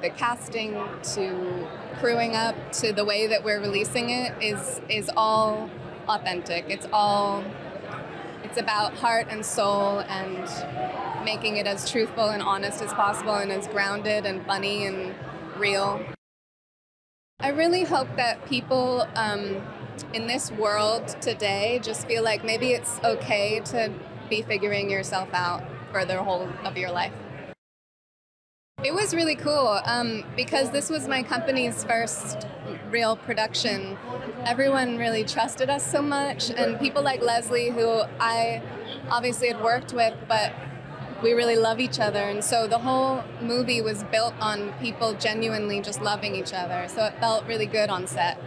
The casting to crewing up to the way that we're releasing it is is all authentic. It's all it's about heart and soul and making it as truthful and honest as possible and as grounded and funny and real. I really hope that people um, in this world today just feel like maybe it's okay to be figuring yourself out for the whole of your life. It was really cool um, because this was my company's first real production. Everyone really trusted us so much, and people like Leslie, who I obviously had worked with, but we really love each other. And so the whole movie was built on people genuinely just loving each other. So it felt really good on set.